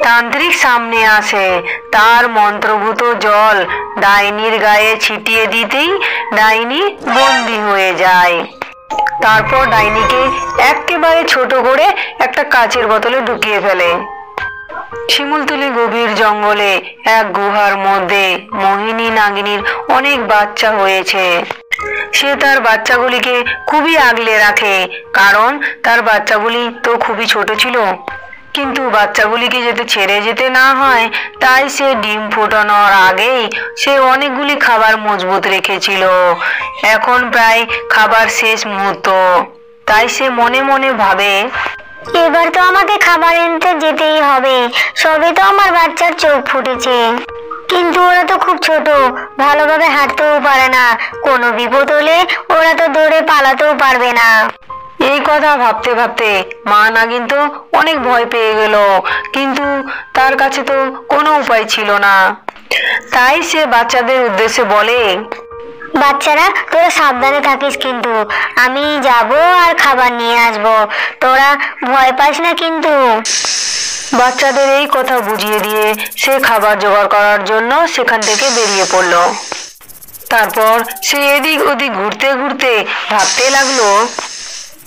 তান্ত্রিক সামনে আসে। তার মন্ত্রভূত জল ডাইনির গায়ে ছিটিয়ে দিতেই ডাইনি বন্দি হয়ে যায়। তারপর ডাইনিকে একেবারে ছোট করে একটা কাচের বোতলে ঢুকিয়ে ফেলে। শিমুলতলি গভীর জঙ্গলে এক গুহার মধ্যে মোহিনী নাগিনীর অনেক বাচ্চা হয়েছে। সে তার বাচ্চাগুলিকে খুবই আগলে রাখে, কারণ তার বাচ্চাগুলি তো খুবই ছোট ছিল। কিন্তু বাচ্চাগুলিকে যাতে ছেড়ে যেতে না হয়, তাই সে ডিম ফোটানোর আগেই সে অনেকগুলি খাবার মজবুত রেখেছিল। এখন প্রায় খাবার শেষ মুহূর্ত। তাই সে মনে মনে ভাবে, এবার তো আমাকে খাবার এনতে যেতেই হবে। সবে তো আমার বাচ্চার চোখ ফুটেছে। কিন্তু ওরা তো খুব ছোট, ভালোভাবে হাঁটতেও পারে না। কোনো বিপদ হলে ওরা তো দৌড়ে পালাতেও পারবে না। এই কথা ভাবতে ভাবতে মা নাগিন তো অনেক ভয় পেয়ে গেল। কিন্তু তার কাছে তো কোনো উপায় ছিল না। তাই সে বাচ্চাদের উদ্দেশ্যে বলে বাচ্চারা তোরা সাবধানে থাকিস কিন্তু। আমি যাব আর খাবার নিয়ে আসব। তোরা ভয় পাস না কিন্তু। বাচ্চাদের এই কথা বুঝিয়ে দিয়ে সে খাবার জোগাড় করার জন্য সেখান থেকে বেরিয়ে পড়ল। তারপর সে এদিক ওদিক ঘুরতে ঘুরতে ভাবতে লাগল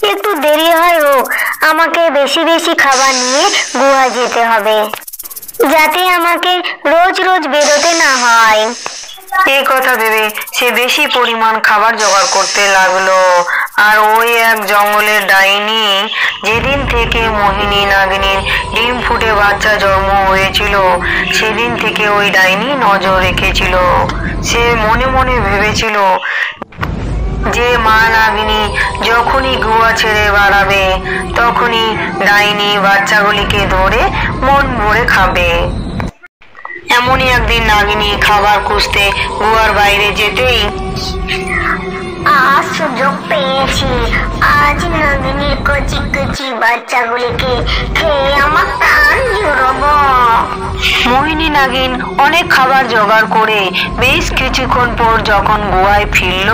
একটু দেরি হয় হোক আমাকে বেশি বেশি খাবার নিয়ে গুহা যেতে হবে, যাতে আমাকে রোজ রোজ বেরোতে না হয়। এই কথা ভেবে সে বেশি পরিমাণ খাবার জোগাড় করতে লাগল। আর ওই এক জঙ্গলের ডাইনি, যেদিন থেকে মোহিনী নাগিনীর ডিম ফুটে বাচ্চা জন্ম হয়েছিল, সেদিন থেকে ওই ডাইনি নজর রেখেছিল। সে মনে মনে ভেবেছিল যে মা নাগিনী যখনই গুয়া ছেড়ে বাড়াবে তখনই ডাইনি বাচ্চাগুলিকে ধরে মন ভরে খাবে। এমনই একদিন নাগিনী খাবার খুঁজতে গুয়ার বাইরে যেতেই আজ সুযোগ পেয়েছি। আজ নগিনীর কচি কচি বাচ্চাগুলিকে খেয়ে আমার প্রাণ জুড়বো। মোহিনী নাগিন অনেক খাবার জোগাড় করে বেশ কিছুক্ষণ পর যখন গুহায় ফিরল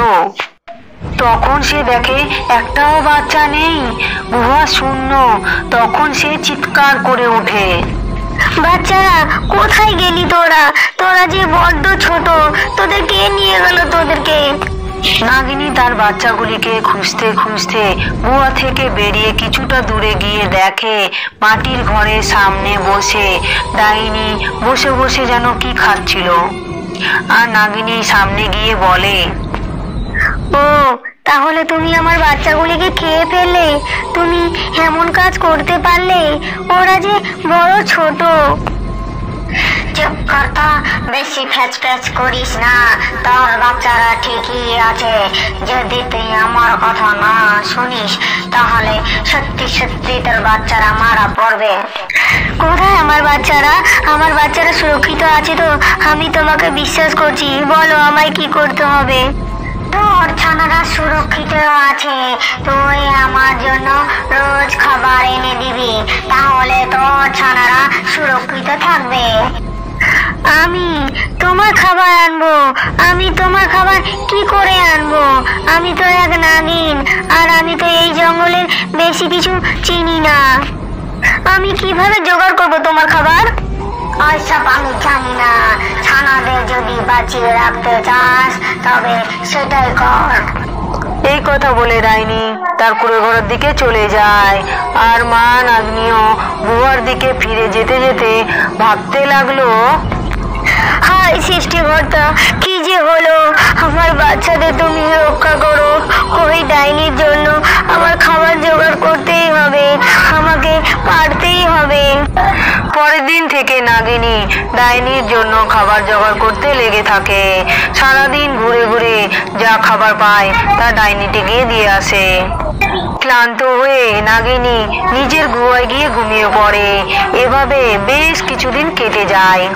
তখন সে দেখে, একটাও বাচ্চা নেই গুহা শূন্য। তখন সে চিৎকার করে ওঠে। বাচ্চারা, কোথায় গেলি তোরা? তোরা যে বড্ড ছোট, তোদের কে নিয়ে গেল তোদেরকে? নাগিনী তার বাচ্চাগুলিকে খুঁজতে খুঁজতে গুহা থেকে বেরিয়ে কিছুটা দূরে গিয়ে দেখে, মাটির ঘরের সামনে বসে, ডাইনি বসে বসে যেন কি খাচ্ছিল। আর নাগিনী সামনে গিয়ে বলে, ও তাহলে তুমি আমার বাচ্চাগুলিকে খেয়ে ফেললে তুমি এমন কাজ করতে পারলে ওরা যে বড় ছোট। চুপ কথা বেশি ফ্যাচ ফ্যাচ করিস না তোর বাচ্চারা ঠিকই আছে। যদি তুই আমার কথা না শুনিস তাহলে সত্যি সত্যি তোর বাচ্চারা মারা পড়বে। কোথায় আমার বাচ্চারা? আমার বাচ্চারা সুরক্ষিত আছে তো আমি তোমাকে বিশ্বাস করছি। বলো আমায় কি করতে হবে? তোর ছানারা সুরক্ষিত আছে। তুই আমার জন্য রোজ খাবার এনে দিবি। তাহলে তোর ছানারা সুরক্ষিত থাকবে। আমি তোমার খাবার আনব। আমি তোমার খাবার কি করে আনব? আমি তো এক নাগিন, আর আমি তো এই জঙ্গলের বেশি কিছু চিনি না। আমি কীভাবে জোগাড় করব তোমার খাবার? ওইসব আমি জানি না। ছানাদের যদি বাঁচিয়ে রাখতে চাস, তবে সেটাই কর। এই কথা বলে ডাইনি তার কুড়ে ঘরের দিকে চলে যায়। আর মা নাগনিও গুহার দিকে ফিরে যেতে যেতে ভাবতে লাগল হাই সৃষ্টিকর্তা, কি যে হলো? আমার বাচ্চাদের তুমি রক্ষা করো। ওই ডাইনির জন্য? আমার খাবার জোগাড় করতেই হবে। আমাকে পারতেই হবে। পরের দিন থেকে নাগিনী ডাইনির জন্য খাবার জোগাড় করতে লেগে থাকে। সারাদিন ঘুরে ঘুরে যা খাবার পায় তা ডাইনিটিকে দিয়ে আসে। ক্লান্ত হয়ে নাগিনী নিজের গুহায় গিয়ে ঘুমিয়ে পড়ে। এভাবে বেশ কিছুদিন কেটে যায়।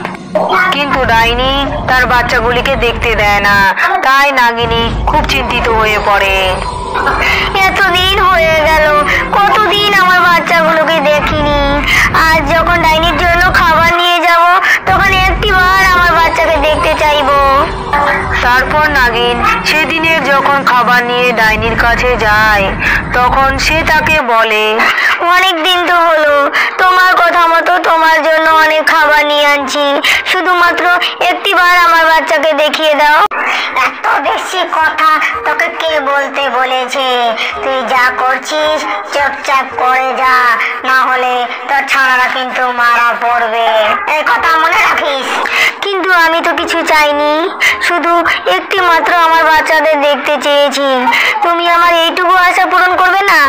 কিন্তু ডাইনি তার বাচ্চাগুলিকে দেখতে দেয় না। তাই নাগিনী খুব চিন্তিত হয়ে পড়ে। এতদিন হয়ে গেল, কতদিন আমার বাচ্চাগুলোকে দেখিনি। আজ যখন ডাইনির জন্য খাবার নিয়ে যাব, তখন একটিবার আমার বাচ্চাকে দেখতে চাইব। তারপর নাগিন সেদিনের যখন খাবার নিয়ে ডাইনির কাছে যায়, তখন সে তাকে বলে, অনেক দিন তো হলো, তোমার কথা মতো তোমার জন্য অনেক খাবার নিয়ে আনছি। শুধুমাত্র একটিবার আমার বাচ্চাকে দেখিয়ে দাও। এত বেশি কথা তোকে কে বলতে বলেছে? তুই যা করছিস, চুপচাপ করে যা। না হলে তোর ছানারা কিন্তু মারা পড়বে। এই কথা মনে রাখিস? কিন্তু আমি তো কিছু চাইনি। শুধু একটি মাত্র আমার বাচ্চাদের দেখতে চেয়েছি। তুমি আমার এইটুকু আশা পূরণ করবে না?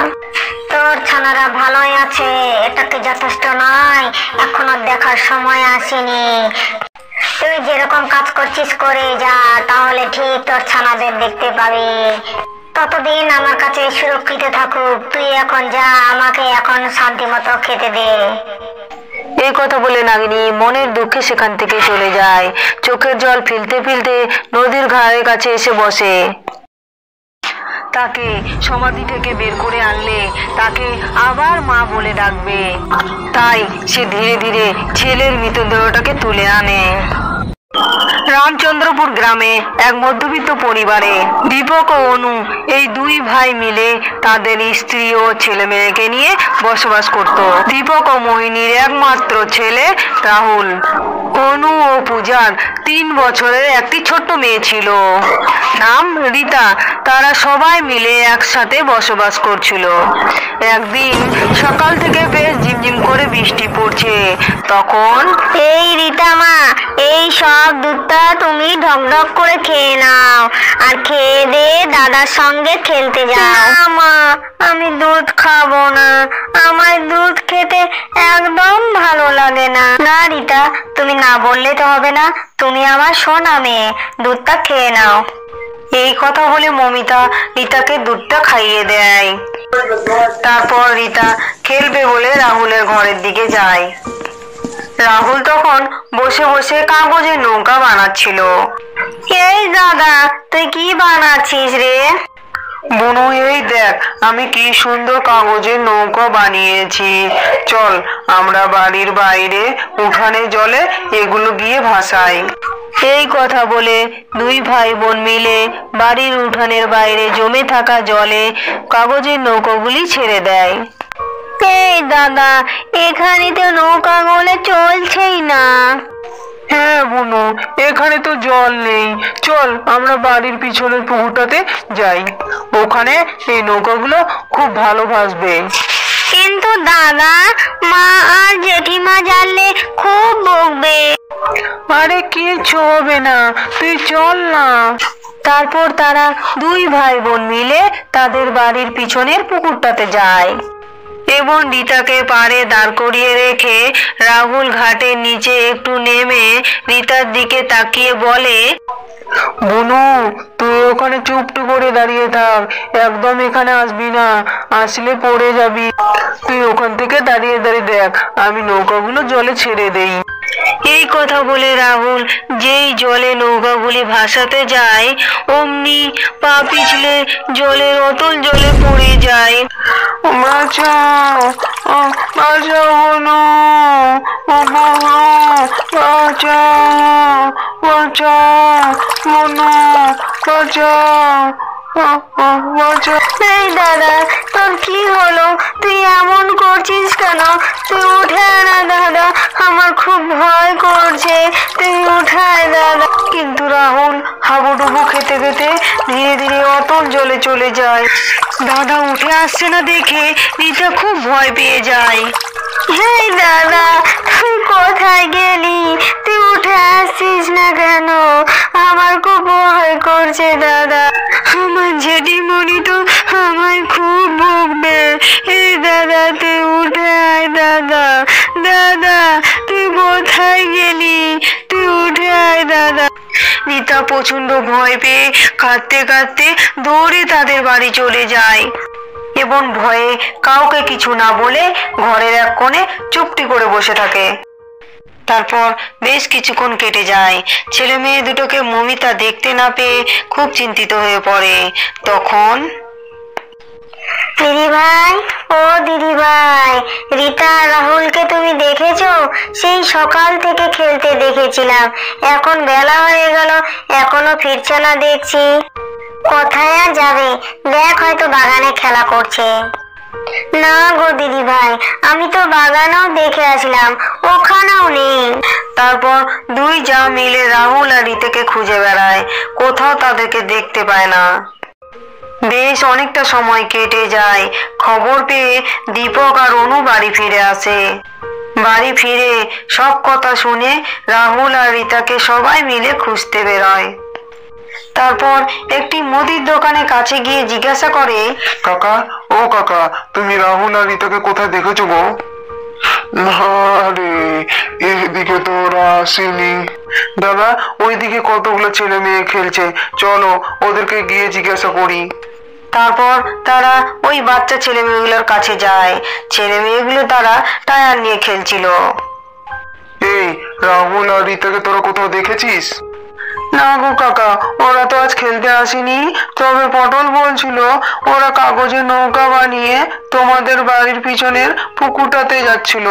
তোর ছানারা ভালোই আছে এটাকে যথেষ্ট নয়? এখনও দেখার সময় আসেনি। তুই যেরকম কাজ করছিস করে যা, তাহলে ঠিক তোর ছানাদের দেখতে পাবি। ততদিন আমার কাছে সুরক্ষিত থাকুক, তুই এখন যা, আমাকে এখন শান্তি মতো খেতে দে। এই কথা বলে নাগিনী মনের দুঃখে সেখান থেকে চলে যায়। চোখের জল ফেলতে ফেলতে নদীর ঘাড়ের কাছে এসে বসে। তাকে সমাধি থেকে বের করে আনলে তাকে আবার মা বলে ডাকবে। তাই সে ধীরে ধীরে ছেলের মৃতদেহটাকে তুলে আনে। রামচন্দ্রপুর গ্রামে এক মধ্যবিত্ত পরিবারে দীপক ও অনু এই দুই ভাই মিলে তাদের স্ত্রী ও ছেলে মেয়েকে নিয়ে বসবাস করত। দীপক ও মোহিনীর একমাত্র ছেলে রাহুল। অনু ও পূজার তিন বছরের একটি ছোট্ট মেয়ে ছিল। নাম রীতা। তারা সবাই মিলে একসাথে বসবাস করছিল। একদিন সকাল থেকে বেশ ঝিমঝিম করে বৃষ্টি পড়ছে। তখন, এই রীতা মা এই সব দুধটা তুমি ঢক ঢক করে খেয়ে নাও। আর খেয়ে দিয়ে দাদার সঙ্গে খেলতে যাও। মা আমি দুধ খাব না। আমার দুধ খেতে একদম ভালো লাগে না। না রীতা তুমি না বললে তো হবে না। তুমি আমার সোনা মেয়ে দুধটা খেয়ে নাও। এই কথা বলে মমিতা রিতাকে দুধটা খাইয়ে দেয়। তারপর রিতা খেলবে বলে রাহুলের ঘরের দিকে যায়। রাহুল তখন বসে বসে কাগজের নৌকা বানাচ্ছিল। এই দাদা, তুই কি বানাচ্ছিস রে? বুনু, এই দেখ, আমি কি সুন্দর কাগজের নৌকা বানিয়েছি। চল, আমরা বাড়ির বাইরে উঠানে জলে এগুলো গিয়ে ভাসাই। এই কথা বলে দুই ভাই বোন মিলে বাড়ির উঠানের বাইরে জমে থাকা জলে কাগজের নৌকোগুলি ছেড়ে দেয়। এই দাদা এখানে তো নৌকা গলে চলছেই না। হ্যাঁ বুনু এখানে তো জল নেই। চল আমরা বাড়ির পিছনের পুকুরটাতে যাই। ওখানে এই নৌকাগুলো খুব ভালো ভাসবে। কিন্তু দাদা মা আর জেঠিমা জানলে খুব বকবে। আরে কিচ্ছু হবে না তুই চল না। তারপর তারা দুই ভাই বোন মিলে তাদের বাড়ির পিছনের পুকুরটাতে যায়। এবং রীতাকে পাড়ে দাঁড় করিয়ে রেখে রাহুল ঘাটের নিচে একটু নেমে রীতার দিকে তাকিয়ে বলে, বনু, তুই ওখানে চুপটু করে দাঁড়িয়ে থাক। একদম এখানে আসবি না, আসলে পড়ে যাবি। তুই ওখান থেকে দাঁড়িয়ে দাঁড়িয়ে দেখ, আমি নৌকাগুলো জলে ছেড়ে দেই। এই কথা বলে রাহুল যেই জলে নৌকাগুলি ভাসাতে যায়, অমনি পা পিছলে জলের অতল জলে পড়ে যায়। বাঁচাও বাঁচাও। এই দাদা, তোর কি হলো? তুই এমন করছিস কেন? তুই উঠে না দাদা, আমার খুব ভয় করছে। তুই উঠায় দাদা। কিন্তু রাহুল হাবুডুবু খেতে খেতে ধীরে ধীরে অতল জলে চলে যায়। দাদা উঠে আসছে না দেখে রিতা খুব ভয় পেয়ে যায়। এই দাদা, তুই কোথায় গেলি? তুই উঠে আসছিস না কেন? আমার খুব ভয় করছে দাদা। রীতা প্রচণ্ড ভয় পেয়ে কাঁদতে কাঁদতে দৌড়ে তাদের বাড়ি চলে যায়। এবং ভয়ে কাউকে কিছু না বলে ঘরের এক কোণে চুপটি করে বসে থাকে। তারপর বেশ কিছুক্ষণ কেটে যায়। ছেলে মেয়ে দুটোকে মমিতা দেখতে না পেয়ে খুব চিন্তিত হয়ে পড়ে। তখন দিদি ভাই ও দিদি ভাই রীতা রাহুলকে তুমি দেখেছ? সেই সকাল থেকে খেলতে দেখেছিলাম। এখন বেলা হয়ে গেল, এখনও ফিরছে না দেখছি। কোথায় আর যাবে? দেখ হয়তো বাগানে খেলা করছে। না গো দিদি ভাই আমি তো বাগানেও দেখে আসলাম, ওখানেও নেই। তারপর দুই যা মিলে রাহুল আর রিতাকে খুঁজে বেড়ায়, কোথাও তাদেরকে দেখতে পায় না। বেশ অনেকটা সময় কেটে যায়। খবর পেয়ে দীপক আর অনু বাড়ি ফিরে আসে। বাড়ি ফিরে সব কথা শুনে রাহুল আর রিতাকে সবাই মিলে খুঁজতে বেরোয়। তারপর একটি মুদির দোকানে কাছে গিয়ে জিজ্ঞাসা করে, কাকা, ও কাকা, তুমি রাহুল আর রিতাকে কোথায় দেখেছ গো না রে, এদিকে তো ওরা আসেনি। দাদা, ওইদিকে কতগুলো ছেলে মেয়ে খেলছে। চলো ওদেরকে গিয়ে জিজ্ঞাসা করি। তারপর তারা ওই বাচ্চা ছেলে মেয়েগুলোর কাছে যায়। ছেলে মেয়েগুলো তারা টায়ার নিয়ে খেলছিল। এই রাহুল আর রিতাকে তোরা কোথাও দেখেছিস? না গো কাকা ওরা তো আজ খেলতে আসেনি। তবে পটল বলছিল ওরা কাগজের নৌকা বানিয়ে তোমাদের বাড়ির পিছনের পুকুরটাতে যাচ্ছিল।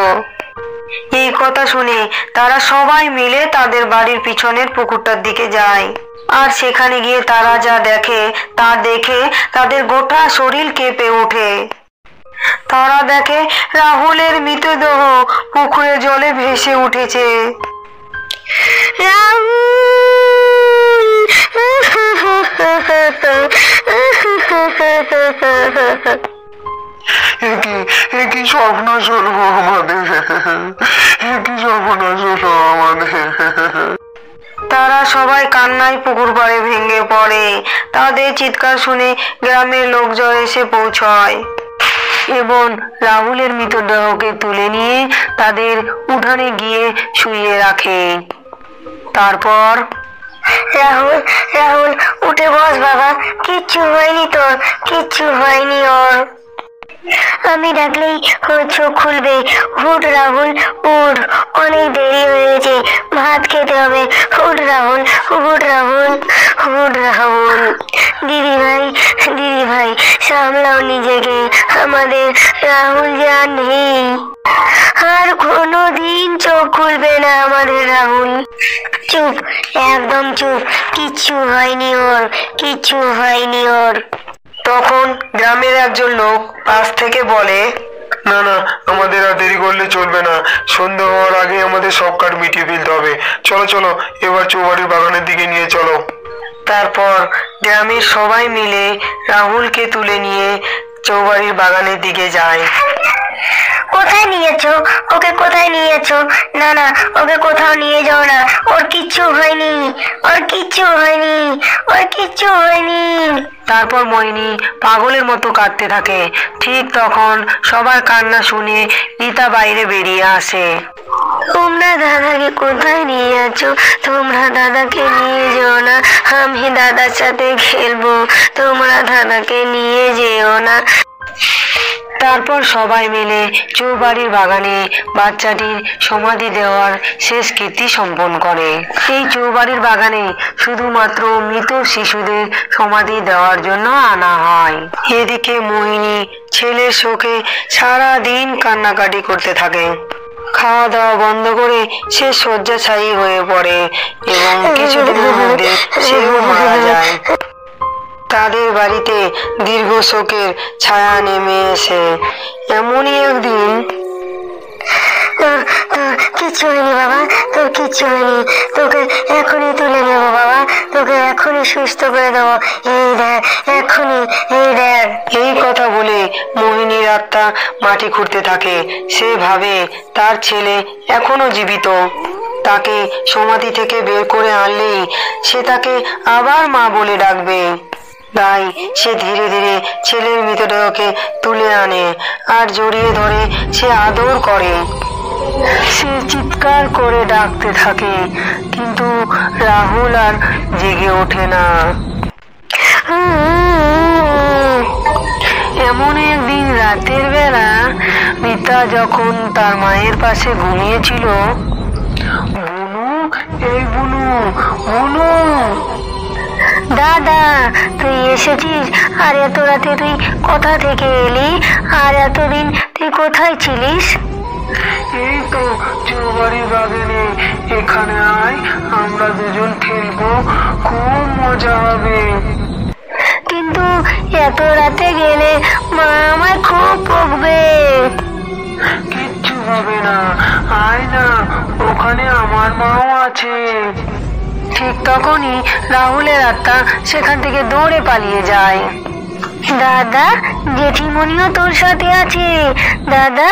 এই কথা শুনে তারা সবাই মিলে তাদের বাড়ির পিছনের পুকুরটার দিকে যায়। আর সেখানে গিয়ে তারা যা দেখে তা দেখে তাদের গোটা শরীর কেঁপে ওঠে। তারা দেখে রাহুলের মৃতদেহ পুকুরে জলে ভেসে উঠেছে। একই একই সর্বনাশ হলো আমাদের? একই সর্বনাশ হলো আমাদের? তারা সবাই কান্নায় পুকুর পাড়ে ভেঙে পড়ে। তাদের চিৎকার শুনে গ্রামের লোকজন এসে পৌঁছয়। এবং রাহুলের মৃতদেহকে তুলে নিয়ে তাদের উঠানে গিয়ে শুয়ে রাখে। তারপর রাহুল রাহুল উঠে বস বাবা। কিচ্ছু হয়নি তোর কিচ্ছু হয়নি ওর। আমি ডাকলেই ও চোখ খুলবে। উঠ রাহুল, উঠ। অনেক দেরি হয়েছে। ভাত খেতে হবে। উঠ রাহুল উঠ রাহুল উঠ রাহুল। দিদি ভাই দিদি ভাই, সামলাও নিজেকে। আমাদের রাহুল যে আর নেই আর কোনো দিন চোখ খুলবে না আমাদের রাহুল। চুপ, একদম চুপ। কিচ্ছু হয়নি ওর, কিচ্ছু হয়নি ওর। তখন গ্রামের একজন লোক পাশ থেকে বলে, না না, আমাদের আর দেরি করলে চলবে না। সন্ধ্যা হওয়ার আগে আমাদের সব কাঠ মিটিয়ে ফেলতে হবে। চলো চলো, এবার চৌবাড়ির বাগানের দিকে নিয়ে চলো। তারপর গ্রামের সবাই মিলে রাহুলকে তুলে নিয়ে চৌবাড়ির বাগানের দিকে যায়। কোথায় নিয়েছো? ওকে কোথায় নিয়েছো? না না ওকে কোথাও নিয়ে যাও না। ওর কিচ্ছু হয়নি। ওর কিচ্ছু হয়নি। ওর কিচ্ছু হয়নি। তারপর মোহিনী পাগলের মতো কাঁদতে থাকে। ঠিক তখন সবার কান্না শুনে রীতা বাইরে বেরিয়ে আসে। তোমরা দাদাকে কোথায় নিয়ে যাচ্ছ? তোমরা দাদাকে নিয়ে যেও না। আমি দাদার সাথে খেলব। তোমরা দাদাকে নিয়ে যেও না। তারপর সবাই মিলে চৌবাড়ির বাগানে বাচ্চাটির সমাধি দেওয়ার শেষ কীর্তি সম্পন্ন করে। এই চৌবাড়ির বাগানে শুধুমাত্র মৃত শিশুদের সমাধি দেওয়ার জন্য আনা হয়। এদিকে মোহিনী ছেলের শোকে সারা দিন কান্নাকাটি করতে থাকে। খাওয়া দাওয়া বন্ধ করে সে শয্যাশায়ী হয়ে পড়ে এবং কিছুদিনের মধ্যে সেও মারা যায়। তাদের বাড়িতে দীর্ঘ শোকের ছায়া নেমে এসে। এমনই একদিন কিচ্ছু হয়নি বাবা তোর কিচ্ছু হয়নি। তোকে এখনই তুলে নেব বাবা তোকে এখনই সুস্থ করে দেবো। এই দেখ এখনই এই দেখ। এই কথা বলে মোহিনীর আত্মা মাটি খুঁড়তে থাকে। সে ভাবে তার ছেলে এখনও জীবিত। তাকে সমাধি থেকে বের করে আনলেই সে তাকে আবার মা বলে ডাকবে। তাই সে ধীরে ধীরে ছেলের মৃতদেহকে তুলে আনে আর জড়িয়ে ধরে সে আদর করে। সে চিৎকার করে ডাকতে থাকে, কিন্তু রাহুল আর জেগে ওঠে না। এমন একদিন রাতের বেলা মিতা যখন তার মায়ের পাশে ঘুমিয়েছিল, বুনু, এই বুনু বুনু। দাদা তুই এসেছিস? আর এত রাতে তুই কোথা থেকে এলি? আর এতদিন তুই কোথায় ছিলিস? এই তো চৌবাড়ি বাগানে। এখানে আয় আমরা দুজন খেলব। খুব মজা হবে। কিন্তু এত রাতে গেলে মা আমায় খুব বকবে। কিচ্ছু হবে না। আয় না ওখানে আমার আমার মাও আছে। ঠিক তখনই রাহুলের আত্মা সেখান থেকে দৌড়ে পালিয়ে যায়। দাদা জেঠিমণিও তোর সাথে আছে। দাদা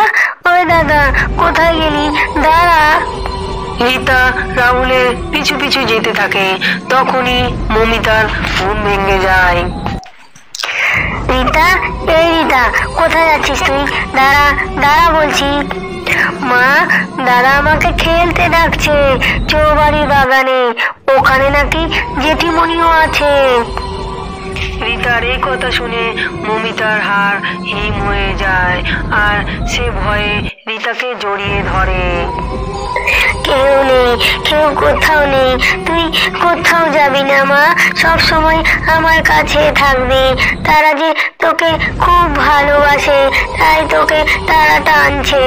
ওই দাদা কোথায় গেলি? দাঁড়া। রীতা রাহুলের পিছু পিছু যেতে থাকে। তখনই মমিতার ঘুম ভেঙে যায়। রীতা এই রীতা কোথায় যাচ্ছিস তুই? দাঁড়া দাঁড়া বলছি। মা, দাদা আমাকে খেলতে ডাকছে চৌবাড়ি বাগানে। ওখানে নাকি জেঠিমণিও আছে। রিতার এই কথা শুনে মমিতার হার হিম হয়ে যায় আর সে ভয়ে রিতাকে জড়িয়ে ধরে। কেউ নেই, কেউ কোথাও নেই। তুই কোথাও যাবি না, মা। সব সময় আমার কাছে থাকবি। তারা যে তোকে খুব ভালোবাসে, তাই তোকে তারা টানছে।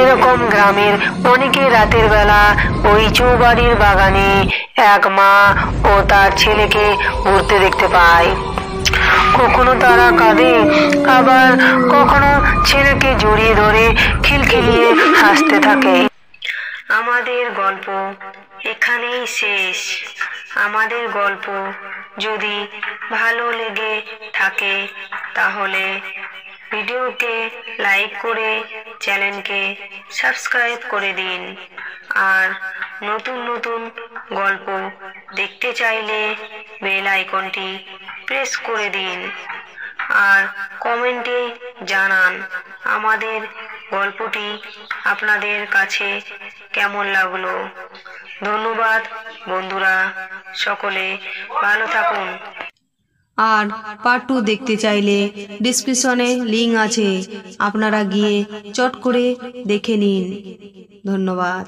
এরকম গ্রামের অনেকে রাতের বেলা ওই চৌবাড়ির বাগানে এক মা ও তার ছেলেকে ঘুরতে দেখতে পায়। কখনো তারা কাঁদে, আবার কখনো ছেলেকে জড়িয়ে ধরে খিলখিলিয়ে হাসতে থাকে। আমাদের গল্প এখানেই শেষ। আমাদের গল্প যদি ভালো লেগে থাকে, তাহলে ভিডিওকে লাইক করে চ্যানেলকে সাবস্ক্রাইব করে দিন। আর নতুন নতুন গল্প দেখতে চাইলে বেল আইকনটি প্রেস করে দিন। আর কমেন্টে জানান আমাদের গল্পটি আপনাদের কাছে কেমন লাগল? ধন্যবাদ, বন্ধুরা। সকলে ভালো থাকুন। আর পার্ট টু দেখতে চাইলে ডিসক্রিপশনে লিঙ্ক আছে। আপনারা গিয়ে চট করে দেখে নিন। ধন্যবাদ।